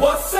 What's up?